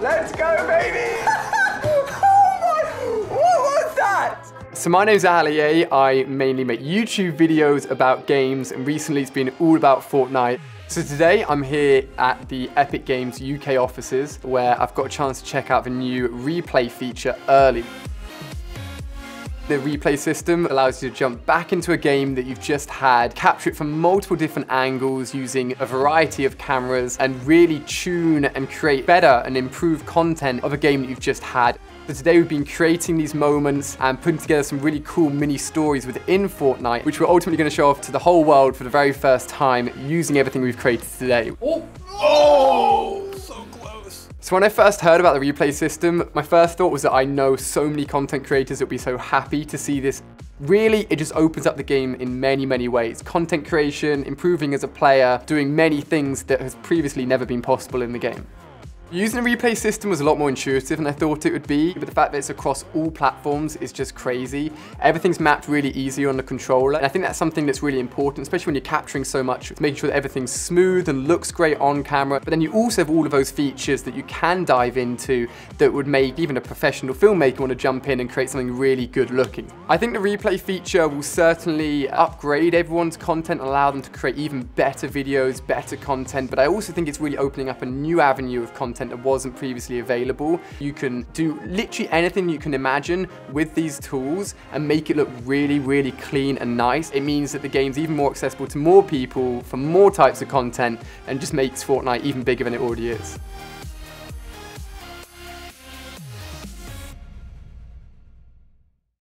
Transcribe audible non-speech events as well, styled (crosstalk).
Let's go, baby! (laughs) oh my, what was that? So my name's Ali-A, I mainly make YouTube videos about games and recently it's been all about Fortnite. So today I'm here at the Epic Games UK offices where I've got a chance to check out the new replay feature early. The replay system allows you to jump back into a game that you've just had, capture it from multiple different angles using a variety of cameras, and really tune and create better and improved content of a game that you've just had. So today we've been creating these moments and putting together some really cool mini stories within Fortnite, which we're ultimately going to show off to the whole world for the very first time using everything we've created today. Oh, oh. So when I first heard about the replay system, my first thought was that I know so many content creators that would be so happy to see this Really, it just opens up the game in many, many ways. Content creation, improving as a player, doing many things that has previously never been possible in the game. Using the replay system was a lot more intuitive than I thought it would be, but the fact that it's across all platforms is just crazy. Everything's mapped really easy on the controller, and I think that's something that's really important, especially when you're capturing so much, making sure that everything's smooth and looks great on camera, but then you also have all of those features that you can dive into that would make even a professional filmmaker want to jump in and create something really good looking. I think the replay feature will certainly upgrade everyone's content and allow them to create even better videos, better content, but I also think it's really opening up a new avenue of content content that wasn't previously available. You can do literally anything you can imagine with these tools and make it look really, really clean and nice. It means that the game's even more accessible to more people for more types of content and just makes Fortnite even bigger than it already is.